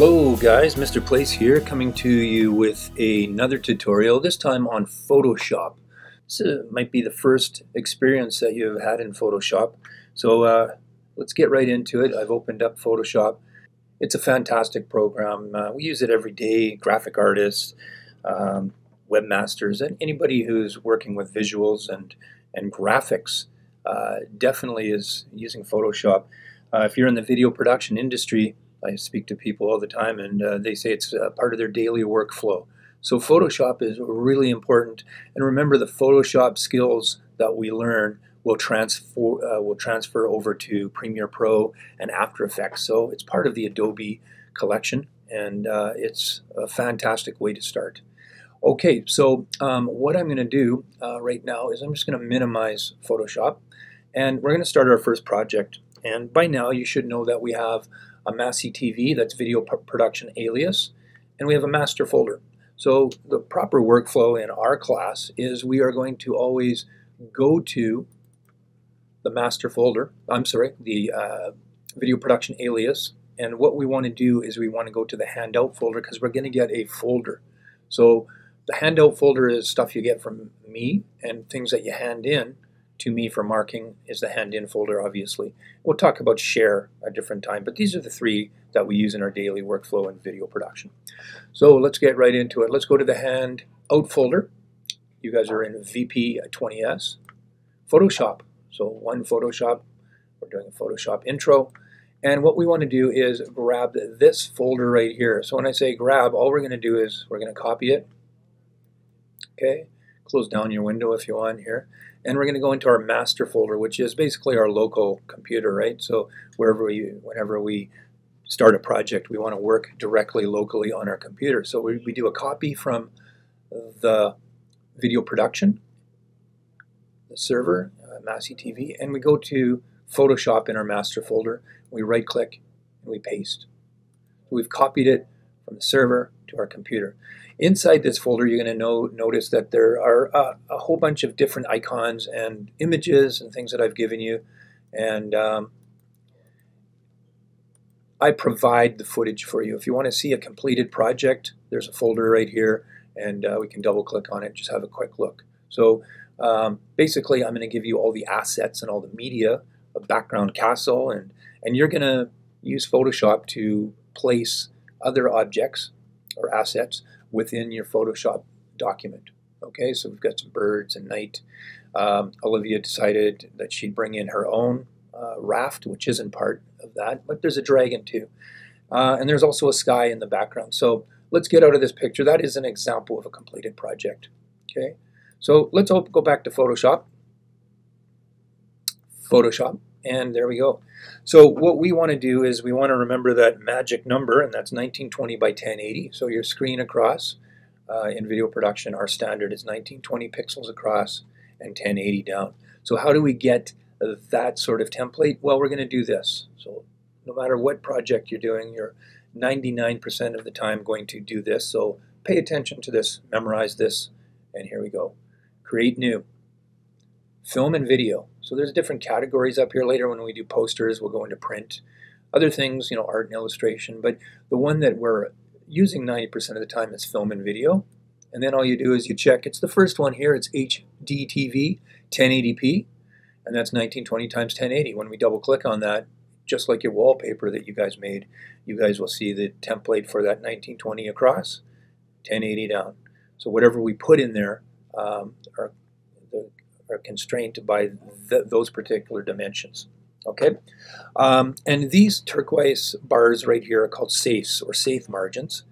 Hello guys, Mr. Place here coming to you with another tutorial, this time on Photoshop. This uh, might be the first experience that you've had in Photoshop, so uh, let's get right into it. I've opened up Photoshop. It's a fantastic program. Uh, we use it every day, graphic artists, um, webmasters, and anybody who's working with visuals and, and graphics uh, definitely is using Photoshop. Uh, if you're in the video production industry, I speak to people all the time, and uh, they say it's part of their daily workflow. So Photoshop is really important, and remember the Photoshop skills that we learn will transfer uh, will transfer over to Premiere Pro and After Effects. So it's part of the Adobe collection, and uh, it's a fantastic way to start. Okay, so um, what I'm going to do uh, right now is I'm just going to minimize Photoshop, and we're going to start our first project. And by now you should know that we have a Massey TV, that's video production alias, and we have a master folder. So the proper workflow in our class is we are going to always go to the master folder, I'm sorry, the uh, video production alias, and what we want to do is we want to go to the handout folder because we're going to get a folder. So the handout folder is stuff you get from me and things that you hand in to me for marking is the hand in folder, obviously. We'll talk about share a different time, but these are the three that we use in our daily workflow and video production. So let's get right into it. Let's go to the hand out folder. You guys are in VP20S. Photoshop. So one Photoshop. We're doing a Photoshop intro. And what we want to do is grab this folder right here. So when I say grab, all we're going to do is we're going to copy it. Okay. Close down your window if you want here and we're going to go into our master folder, which is basically our local computer, right? So wherever we, whenever we start a project, we want to work directly locally on our computer. So we, we do a copy from the video production, the server, uh, Massey TV, and we go to Photoshop in our master folder. We right click and we paste. We've copied it from the server to our computer. Inside this folder, you're going to know, notice that there are a, whole bunch of different icons and images and things that I've given you. And um, I provide the footage for you. If you want to see a completed project, there's a folder right here, and uh, we can double click on it, just have a quick look. So um, basically, I'm going to give you all the assets and all the media, a background castle, and, and you're going to use Photoshop to place other objects or assets within your Photoshop document. Okay, so we've got some birds and knight. Um, Olivia decided that she'd bring in her own uh, raft, which isn't part of that, but there's a dragon too. Uh, and there's also a sky in the background. So let's get out of this picture. That is an example of a completed project. Okay, so let's go back to Photoshop. Photoshop, and there we go. So what we want to do is we want to remember that magic number, and that's 1920 by 1080. So your screen across uh, in video production, our standard is 1920 pixels across and 1080 down. So how do we get that sort of template? Well, we're going to do this. So no matter what project you're doing, you're 99% of the time going to do this. So pay attention to this, memorize this, and here we go. Create new. Film and video. So there's different categories up here. Later when we do posters, we'll go into print. Other things, you know, art and illustration. But the one that we're using 90% of the time is film and video. And then all you do is you check. It's the first one here. It's HDTV 1080p. And that's 1920 times 1080. When we double click on that, just like your wallpaper that you guys made, you guys will see the template for that 1920 across, 1080 down. So whatever we put in there, um, our are constrained by th those particular dimensions. Okay, um, and these turquoise bars right here are called safes or safe margins,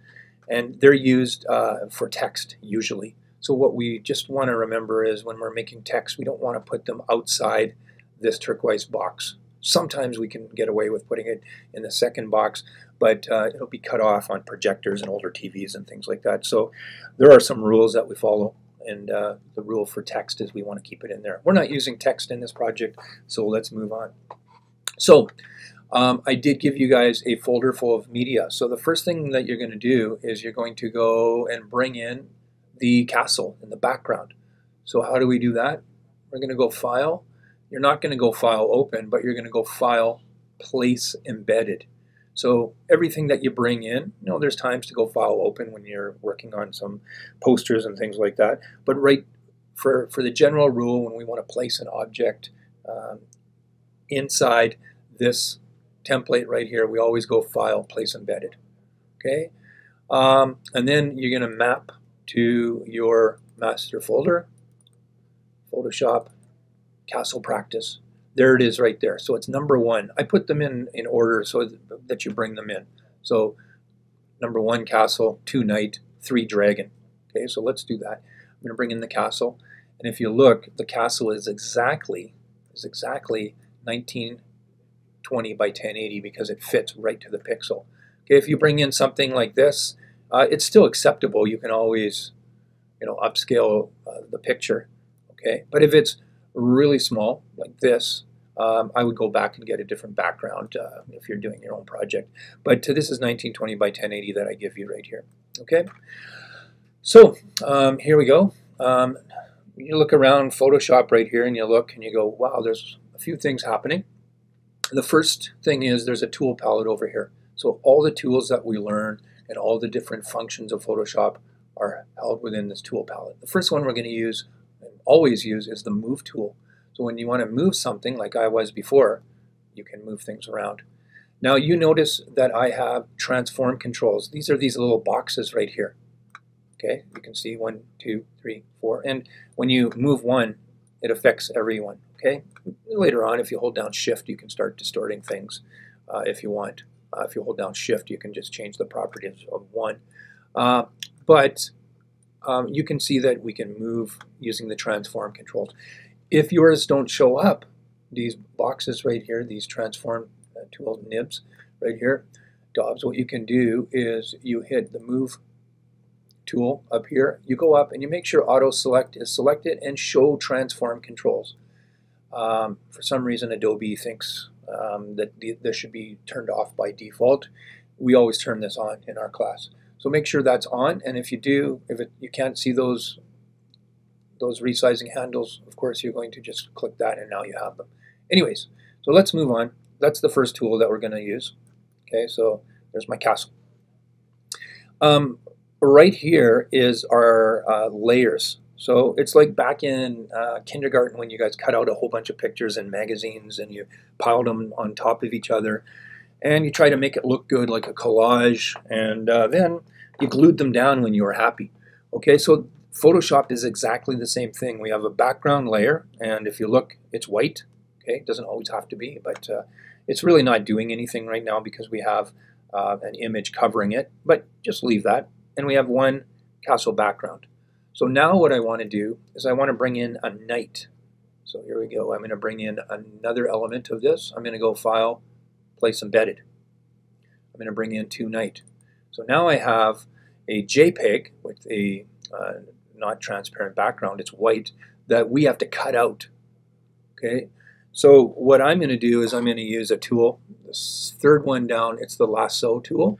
and they're used uh, for text usually. So what we just want to remember is when we're making text, we don't want to put them outside this turquoise box. Sometimes we can get away with putting it in the second box, but uh, it'll be cut off on projectors and older TVs and things like that. So there are some rules that we follow and uh, the rule for text is we want to keep it in there. We're not using text in this project, so let's move on. So um, I did give you guys a folder full of media. So the first thing that you're going to do is you're going to go and bring in the castle in the background. So how do we do that? We're going to go File. You're not going to go File Open, but you're going to go File Place Embedded. So everything that you bring in, you know, there's times to go file open when you're working on some posters and things like that. But right for, for the general rule, when we want to place an object um, inside this template right here, we always go File, Place Embedded. Okay, um, and then you're going to map to your master folder, Photoshop, Castle Practice, there it is right there. So it's number one. I put them in, in order so that you bring them in. So number one, castle, two, knight, three, dragon. Okay, so let's do that. I'm going to bring in the castle. And if you look, the castle is exactly, is exactly 1920 by 1080 because it fits right to the pixel. Okay, if you bring in something like this, uh, it's still acceptable. You can always, you know, upscale uh, the picture. Okay, but if it's really small like this, um, I would go back and get a different background uh, if you're doing your own project. But this is 1920 by 1080 that I give you right here. Okay, so um, here we go. Um, you look around Photoshop right here and you look and you go, wow, there's a few things happening. The first thing is there's a tool palette over here. So all the tools that we learn and all the different functions of Photoshop are held within this tool palette. The first one we're going to use always use is the Move tool. So when you want to move something like I was before, you can move things around. Now you notice that I have transform controls. These are these little boxes right here. Okay, you can see one, two, three, four. And when you move one, it affects everyone. Okay, later on, if you hold down shift, you can start distorting things uh, if you want. Uh, if you hold down shift, you can just change the properties of one. Uh, but um, you can see that we can move using the transform controls. If yours don't show up, these boxes right here, these transform uh, tool nibs right here, Dobbs, what you can do is you hit the move tool up here. You go up and you make sure auto select is selected and show transform controls. Um, for some reason, Adobe thinks um, that this should be turned off by default. We always turn this on in our class. So make sure that's on, and if you do, if it, you can't see those those resizing handles, of course, you're going to just click that and now you have them. Anyways, so let's move on. That's the first tool that we're going to use. Okay, so there's my castle. Um, right here is our uh, layers. So it's like back in uh, kindergarten when you guys cut out a whole bunch of pictures in magazines and you piled them on top of each other and you try to make it look good like a collage and uh, then you glued them down when you were happy. Okay, so Photoshop is exactly the same thing. We have a background layer, and if you look, it's white. Okay, it doesn't always have to be, but uh, it's really not doing anything right now because we have uh, an image covering it, but just leave that. And we have one castle background. So now what I want to do is I want to bring in a knight. So here we go. I'm going to bring in another element of this. I'm going to go File, Place Embedded. I'm going to bring in two knight. So now I have a JPEG with a uh, not transparent background, it's white, that we have to cut out. Okay, so what I'm going to do is I'm going to use a tool, this third one down, it's the lasso tool.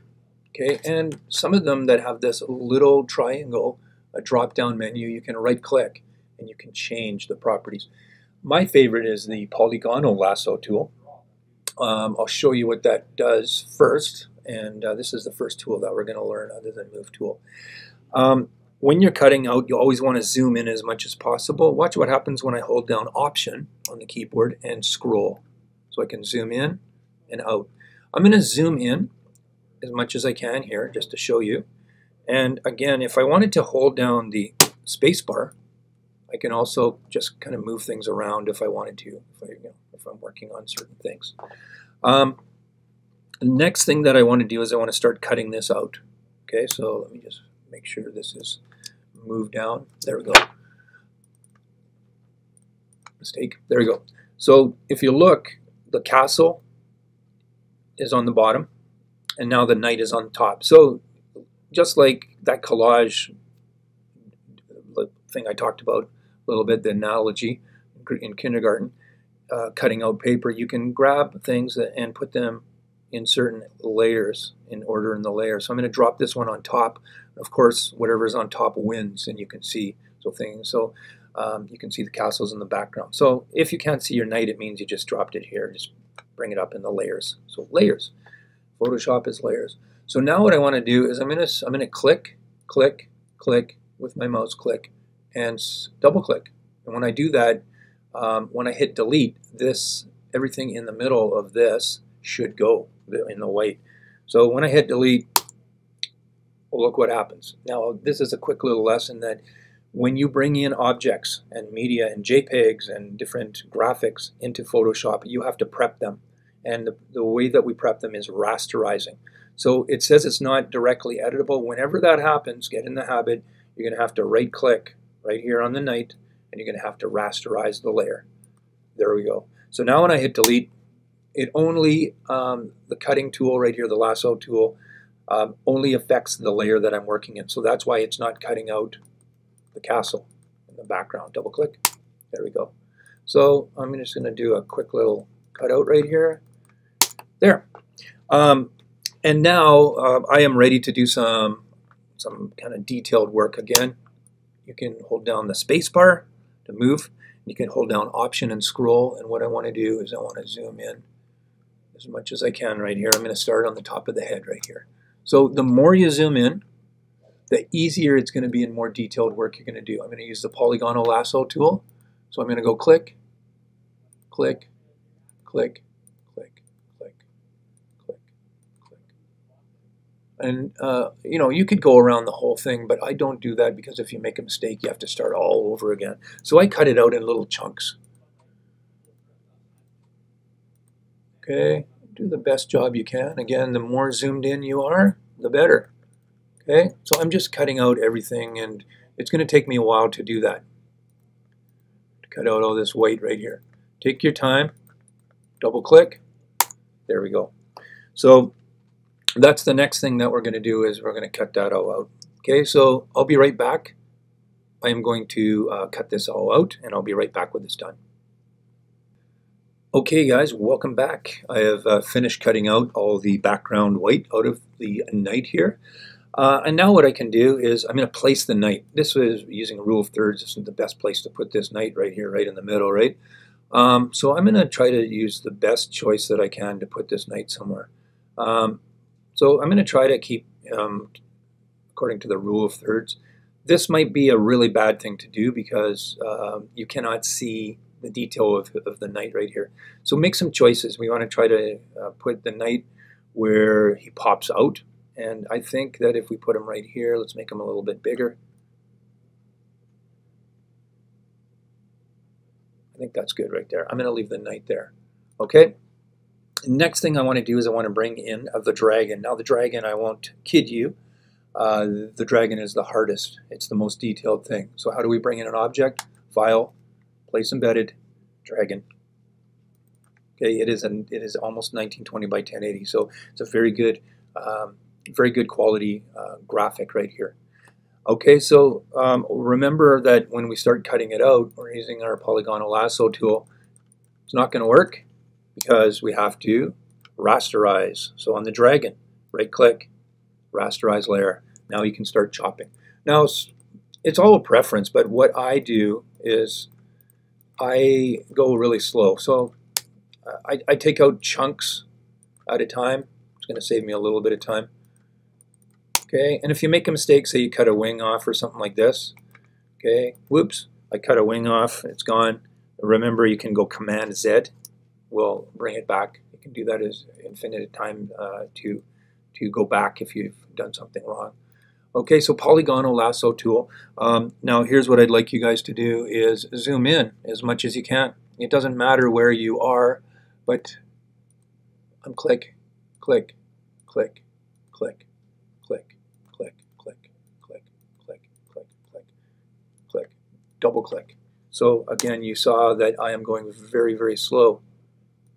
Okay, and some of them that have this little triangle, a drop down menu, you can right click and you can change the properties. My favorite is the polygonal lasso tool. Um, I'll show you what that does first, and uh, this is the first tool that we're going to learn other than move tool. Um, when you're cutting out, you always want to zoom in as much as possible. Watch what happens when I hold down Option on the keyboard and scroll. So I can zoom in and out. I'm going to zoom in as much as I can here just to show you. And again, if I wanted to hold down the spacebar, I can also just kind of move things around if I wanted to, if, I, you know, if I'm working on certain things. Um, the next thing that I want to do is I want to start cutting this out. Okay, so let me just make sure this is moved down. There we go. Mistake. There we go. So if you look, the castle is on the bottom, and now the knight is on top. So just like that collage thing I talked about a little bit, the analogy in kindergarten, uh, cutting out paper, you can grab things and put them in certain layers in order in the layer. So I'm going to drop this one on top. Of course, whatever is on top wins, and you can see so things. So um, you can see the castles in the background. So if you can't see your knight, it means you just dropped it here. Just bring it up in the layers. So layers. Photoshop is layers. So now what I want to do is I'm going to I'm going to click, click, click with my mouse click, and double click. And when I do that, um, when I hit delete, this everything in the middle of this should go in the white. So when I hit delete, well, look what happens. Now this is a quick little lesson that when you bring in objects and media and JPEGs and different graphics into Photoshop, you have to prep them. And the, the way that we prep them is rasterizing. So it says it's not directly editable. Whenever that happens, get in the habit, you're going to have to right click right here on the knight and you're going to have to rasterize the layer. There we go. So now when I hit delete, it only, um, the cutting tool right here, the lasso tool, um, only affects the layer that I'm working in. So that's why it's not cutting out the castle in the background. Double click. There we go. So I'm just going to do a quick little cutout right here. There. Um, and now uh, I am ready to do some some kind of detailed work again. You can hold down the space bar move. You can hold down option and scroll. And what I want to do is I want to zoom in as much as I can right here. I'm going to start on the top of the head right here. So the more you zoom in, the easier it's going to be in more detailed work you're going to do. I'm going to use the polygonal lasso tool. So I'm going to go click, click, click, click, click, click. And, uh, you know, you could go around the whole thing, but I don't do that because if you make a mistake, you have to start all over again. So I cut it out in little chunks. Okay, do the best job you can. Again, the more zoomed in you are, the better. Okay, so I'm just cutting out everything and it's going to take me a while to do that. To cut out all this white right here. Take your time, double click, there we go. So that's the next thing that we're going to do is we're going to cut that all out. Okay, so I'll be right back. I am going to uh, cut this all out and I'll be right back with this done. Okay guys, welcome back. I have uh, finished cutting out all the background white out of the knight here. Uh, and now what I can do is I'm going to place the knight. This is using a rule of thirds. This is the best place to put this knight right here, right in the middle, right? Um, so I'm going to try to use the best choice that I can to put this knight somewhere. Um, so I'm going to try to keep, um, according to the rule of thirds, this might be a really bad thing to do because uh, you cannot see the detail of, of the knight right here. So make some choices. We want to try to uh, put the knight where he pops out. And I think that if we put him right here, let's make him a little bit bigger. I think that's good right there. I'm going to leave the knight there. Okay. Next thing I want to do is I want to bring in of the dragon. Now the dragon, I won't kid you, uh, the dragon is the hardest. It's the most detailed thing. So how do we bring in an object? File, place embedded, dragon. Okay, it is an it is almost 1920 by 1080, so it's a very good, um, very good quality uh, graphic right here. Okay, so um, remember that when we start cutting it out, we're using our polygonal lasso tool. It's not going to work because we have to rasterize. So on the dragon, right click, rasterize layer. Now you can start chopping. Now it's all a preference, but what I do is I go really slow. So uh, I, I take out chunks at a time. It's going to save me a little bit of time. Okay, and if you make a mistake, say you cut a wing off or something like this, okay, whoops, I cut a wing off, it's gone. Remember, you can go Command Z, will bring it back. You can do that as infinite time uh, to, to go back if you've done something wrong. Okay, so polygonal lasso tool. Um, now here's what I'd like you guys to do is zoom in as much as you can. It doesn't matter where you are, but I'm click, click, click, click, click, click, click, click, click, click, click, click, double click. So again, you saw that I am going very, very slow.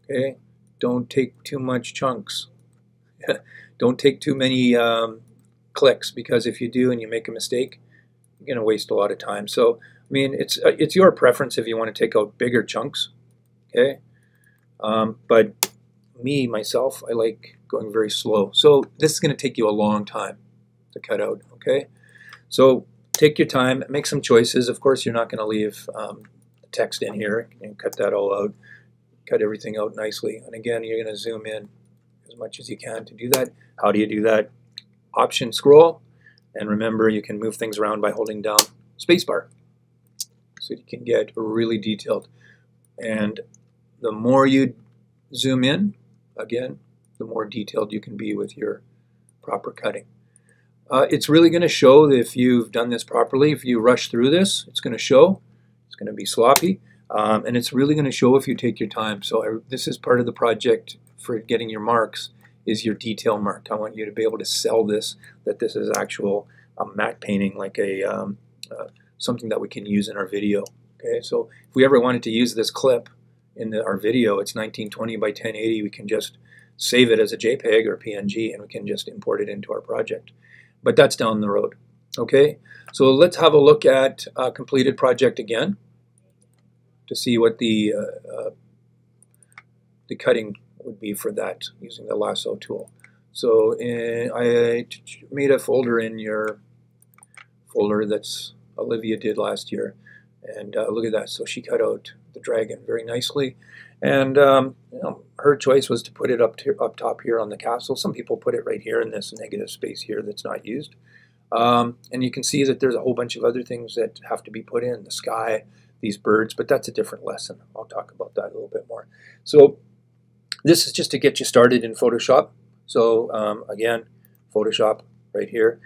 Okay, don't take too much chunks. don't take too many um, clicks because if you do and you make a mistake, you're going to waste a lot of time. So, I mean, it's uh, it's your preference if you want to take out bigger chunks, okay? Um, but me, myself, I like going very slow. So this is going to take you a long time to cut out, okay? So take your time, make some choices. Of course, you're not going to leave um, text in here and cut that all out. Cut everything out nicely. And again, you're going to zoom in as much as you can to do that. How do you do that? Option scroll, and remember you can move things around by holding down spacebar. So you can get really detailed. And the more you zoom in, again, the more detailed you can be with your proper cutting. Uh, it's really going to show that if you've done this properly. If you rush through this, it's going to show. It's going to be sloppy. Um, and it's really going to show if you take your time. So I, this is part of the project for getting your marks is your detail mark. I want you to be able to sell this, that this is actual a matte painting, like a um, uh, something that we can use in our video. Okay, so if we ever wanted to use this clip in the, our video, it's 1920 by 1080. We can just save it as a JPEG or PNG, and we can just import it into our project. But that's down the road. Okay, so let's have a look at a completed project again to see what the uh, uh, the cutting would be for that using the lasso tool. So in, I made a folder in your folder that's Olivia did last year. And uh, look at that. So she cut out the dragon very nicely. And um, you know, her choice was to put it up, to, up top here on the castle. Some people put it right here in this negative space here that's not used. Um, and you can see that there's a whole bunch of other things that have to be put in, the sky, these birds, but that's a different lesson. I'll talk about that a little bit more. So this is just to get you started in Photoshop. So um, again, Photoshop right here.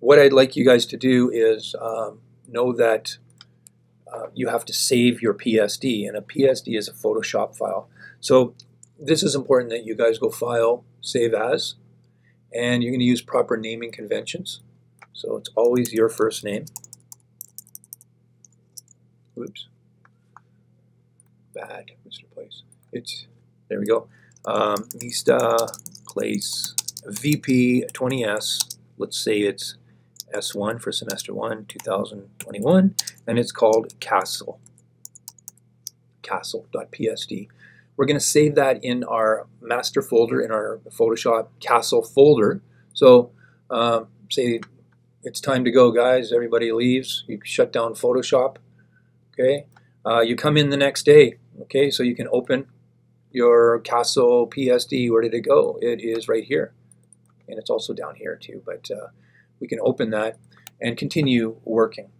What I'd like you guys to do is um, know that uh, you have to save your PSD, and a PSD is a Photoshop file. So this is important that you guys go File, Save As, and you're going to use proper naming conventions. So it's always your first name. Oops. Bad, Mr. Place. It's, there we go. Um, Vista Place VP 20S. Let's say it's S1 for semester 1, 2021, and it's called Castle. Castle.psd. We're going to save that in our master folder in our Photoshop Castle folder. So um, say it's time to go, guys. Everybody leaves. You shut down Photoshop. Okay. Uh, you come in the next day. Okay, so you can open your Castle PSD. Where did it go? It is right here, and it's also down here too. But uh, we can open that and continue working.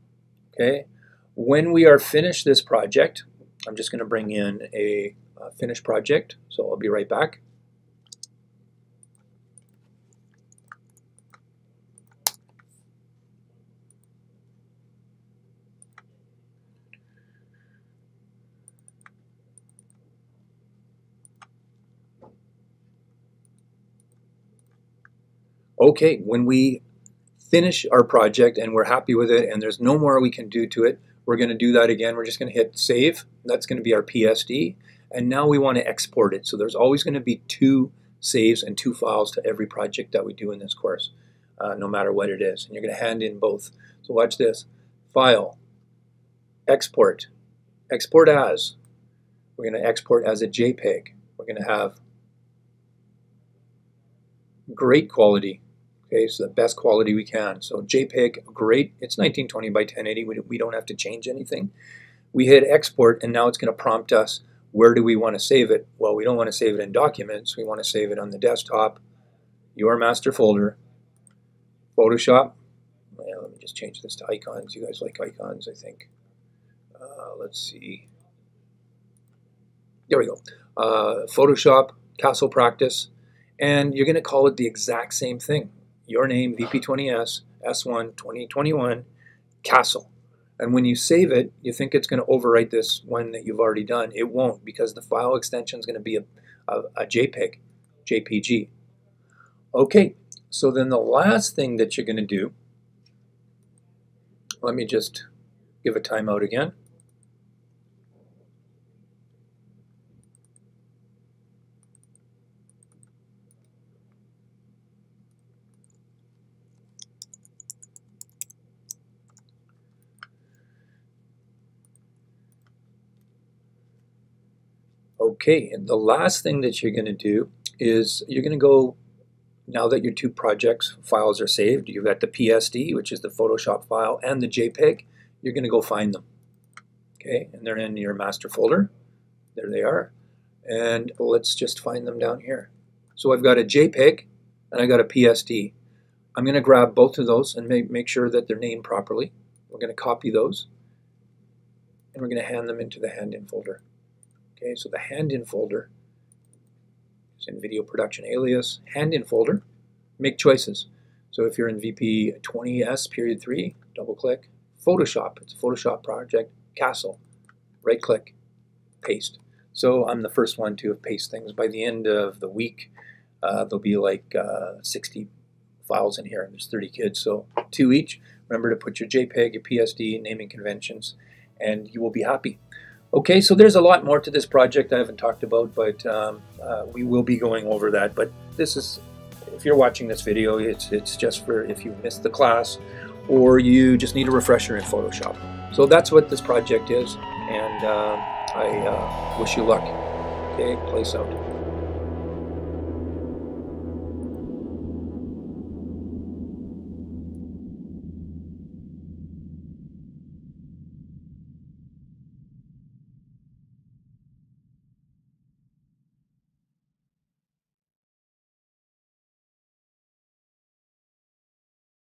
Okay. When we are finished this project, I'm just going to bring in a, a finished project. So I'll be right back. Okay, when we finish our project and we're happy with it and there's no more we can do to it, we're going to do that again. We're just going to hit save. That's going to be our PSD. And now we want to export it. So there's always going to be two saves and two files to every project that we do in this course, uh, no matter what it is. And you're going to hand in both. So watch this. File, export, export as. We're going to export as a JPEG. We're going to have great quality Okay, so the best quality we can. So JPEG, great. It's 1920 by 1080. We, we don't have to change anything. We hit export, and now it's going to prompt us, where do we want to save it? Well, we don't want to save it in documents. We want to save it on the desktop, your master folder, Photoshop. Yeah, let me just change this to icons. You guys like icons, I think. Uh, let's see. There we go. Uh, Photoshop, Castle Practice, and you're going to call it the exact same thing your name, VP20S, S1 2021, Castle. And when you save it, you think it's going to overwrite this one that you've already done. It won't because the file extension is going to be a, a, a JPEG, JPG. Okay, so then the last thing that you're going to do, let me just give a timeout again. Okay, and the last thing that you're going to do is you're going to go, now that your two projects files are saved, you've got the PSD, which is the Photoshop file, and the JPEG, you're going to go find them. Okay, and they're in your master folder. There they are. And let's just find them down here. So I've got a JPEG and I got a PSD. I'm going to grab both of those and make, make sure that they're named properly. We're going to copy those and we're going to hand them into the hand-in folder. Okay, so the hand-in folder is in video production alias, hand-in folder, make choices. So if you're in VP 20S period 3, double click, Photoshop, it's a Photoshop project, Castle, right click, paste. So I'm the first one to have paste things. By the end of the week, uh, there'll be like uh, 60 files in here, and there's 30 kids, so two each. Remember to put your JPEG, your PSD, naming conventions, and you will be happy. Okay, so there's a lot more to this project I haven't talked about, but um, uh, we will be going over that. But this is, if you're watching this video, it's, it's just for if you missed the class or you just need a refresher in Photoshop. So that's what this project is, and uh, I uh, wish you luck. Okay, place out.